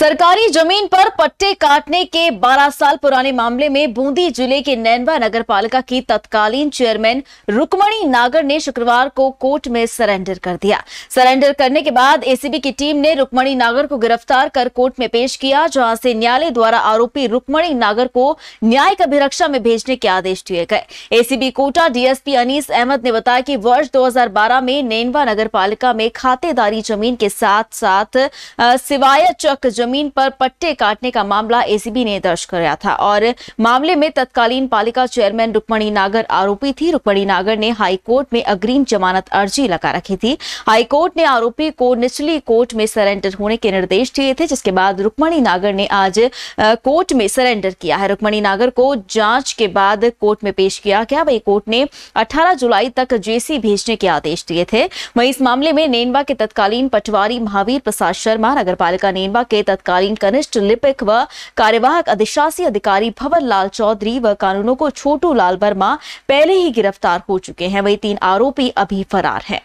सरकारी ज़मीन पर पट्टे काटने के 12 साल पुराने मामले में बूंदी ज़िले के नैनवा नगर पालिका की तत्कालीन चेयरमैन रुकमणी नागर ने शुक्रवार को कोर्ट में सरेंडर कर दिया। सरेंडर करने के बाद एसीबी की टीम ने रुकमणी नागर को गिरफ़्तार कर कोर्ट में पेश किया, जहाँ से न्यायालय द्वारा आरोपी रुकमणी नागर को न्यायिक अभिरक्षा में भेजने के आदेश दिए गए। एसीबी कोटा डीएसपी अनीस अहमद ने बताया कि वर्ष दो हज़ार बारह में नैनवा नगर में खातेदारी ज़मीन के साथ साथ सिवायत चक ज़मीन पर पट्टे काटने का मामला एसीबी ने दर्ज कराया था और मामले में तत्कालीन पालिका चेयरमैन रुक्मणी नागर आरोपी थी। रुक्मणी नागर ने हाईकोर्ट में अग्रिम जमानत अर्जी लगा रखी थी। हाईकोर्ट ने आरोपी को निचली कोर्ट में सरेंडर होने के निर्देश दिए थे, जिसके बाद रुक्मणी नागर ने आज कोर्ट में सरेंडर किया है। रुक्मणी नागर को जाँच के बाद कोर्ट में पेश किया गया। वही कोर्ट ने 18 जुलाई तक जेसी भेजने के आदेश दिए थे। वहीं इस मामले में नेनवा के तत्कालीन पटवारी महावीर प्रसाद शर्मा नगर पालिका नेनवा के तत्कालीन कनिष्ठ लिपिक व कार्यवाहक अधिशासी अधिकारी भवन लाल चौधरी व कानूनों को छोटू लाल वर्मा पहले ही गिरफ़्तार हो चुके हैं। वही तीन आरोपी अभी फरार हैं।